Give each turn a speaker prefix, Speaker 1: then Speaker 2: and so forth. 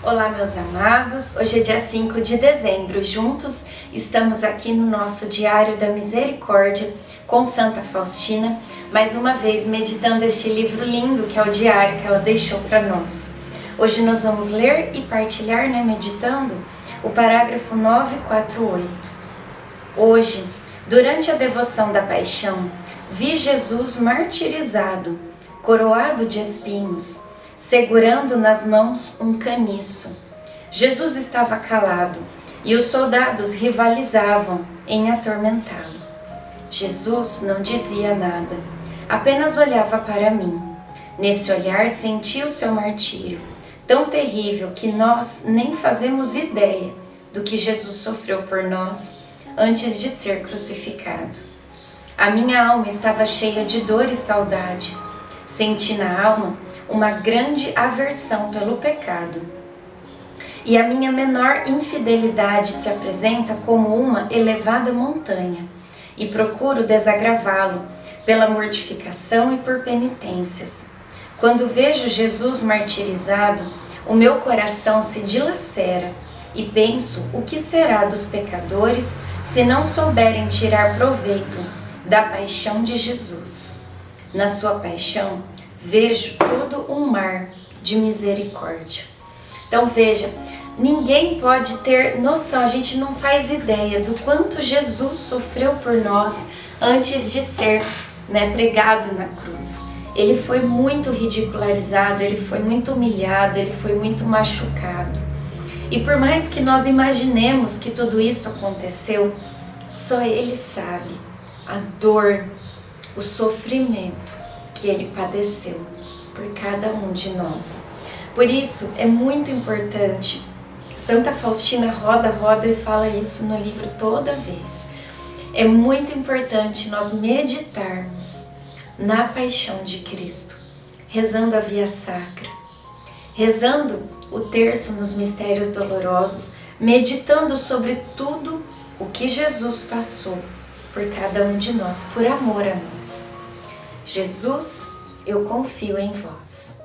Speaker 1: Olá, meus amados. Hoje é dia 5 de dezembro. Juntos estamos aqui no nosso Diário da Misericórdia com Santa Faustina, mais uma vez meditando este livro lindo que é o diário que ela deixou para nós. Hoje nós vamos ler e partilhar, né, meditando, o parágrafo 948. Hoje, durante a devoção da paixão, vi Jesus martirizado, coroado de espinhos segurando nas mãos um caniço. Jesus estava calado e os soldados rivalizavam em atormentá-lo. Jesus não dizia nada, apenas olhava para mim. Nesse olhar senti o seu martírio, tão terrível que nós nem fazemos ideia do que Jesus sofreu por nós antes de ser crucificado. A minha alma estava cheia de dor e saudade. Senti na alma uma grande aversão pelo pecado. E a minha menor infidelidade se apresenta como uma elevada montanha, e procuro desagravá-lo pela mortificação e por penitências. Quando vejo Jesus martirizado, o meu coração se dilacera e penso o que será dos pecadores se não souberem tirar proveito da paixão de Jesus. Na sua paixão, vejo todo um mar de misericórdia. Então veja, ninguém pode ter noção, a gente não faz ideia do quanto Jesus sofreu por nós antes de ser né, pregado na cruz. Ele foi muito ridicularizado, ele foi muito humilhado, ele foi muito machucado. E por mais que nós imaginemos que tudo isso aconteceu, só ele sabe a dor, o sofrimento que ele padeceu por cada um de nós. Por isso é muito importante. Santa Faustina roda, roda e fala isso no livro toda vez. É muito importante nós meditarmos na paixão de Cristo, rezando a via sacra, rezando o terço nos mistérios dolorosos, meditando sobre tudo o que Jesus passou por cada um de nós, por amor a nós. Jesus, eu confio em vós.